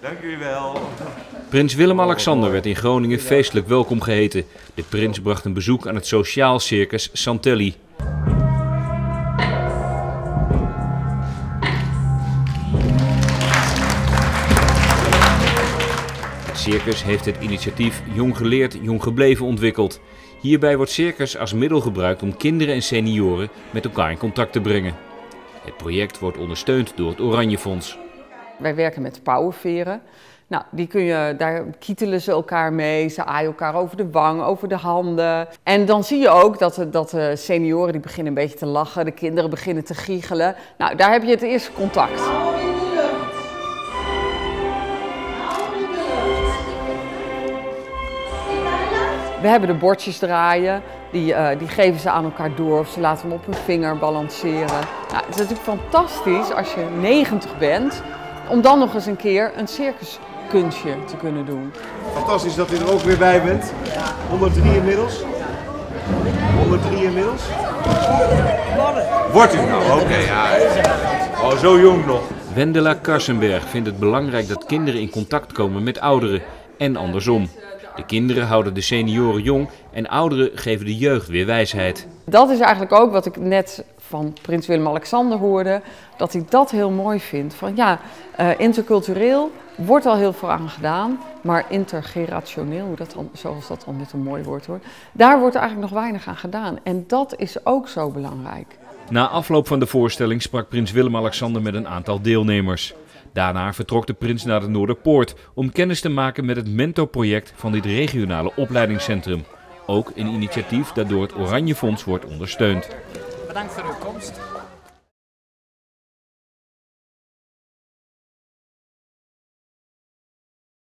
Dank u wel. Prins Willem-Alexander werd in Groningen feestelijk welkom geheten. De prins bracht een bezoek aan het sociaal circus Santelli. Het circus heeft het initiatief Jong Geleerd, Jong Gebleven ontwikkeld. Hierbij wordt circus als middel gebruikt om kinderen en senioren met elkaar in contact te brengen. Het project wordt ondersteund door het Oranje Fonds. Wij werken met pauwenveren. Nou, die kun je, daar kietelen ze elkaar mee, ze aaien elkaar over de wang, over de handen. En dan zie je ook dat dat de senioren die beginnen een beetje te lachen, de kinderen beginnen te giechelen. Nou, daar heb je het eerste contact. We hebben de bordjes draaien, die, uh, die geven ze aan elkaar door of ze laten hem op hun vinger balanceren. Nou, het is natuurlijk fantastisch als je 90 bent, om dan nog eens een keer een circuskunstje te kunnen doen. Fantastisch dat u er ook weer bij bent. 103 inmiddels. 103 inmiddels. Wordt u nou? Oké, ja. Oh, zo jong nog. Wendela Karsenberg vindt het belangrijk dat kinderen in contact komen met ouderen en andersom. De kinderen houden de senioren jong en ouderen geven de jeugd weer wijsheid. Dat is eigenlijk ook wat ik net van prins Willem-Alexander hoorde, dat hij dat heel mooi vindt. Van ja, uh, intercultureel wordt al heel veel aan gedaan, maar intergenerationeel, dat dan, zoals dat dan met een mooi woord hoor, daar wordt eigenlijk nog weinig aan gedaan. En dat is ook zo belangrijk. Na afloop van de voorstelling sprak prins Willem-Alexander met een aantal deelnemers. Daarna vertrok de prins naar de Noorderpoort om kennis te maken met het mentorproject van dit regionale opleidingscentrum. Ook een initiatief dat door het Oranje Fonds wordt ondersteund. Bedankt voor uw komst.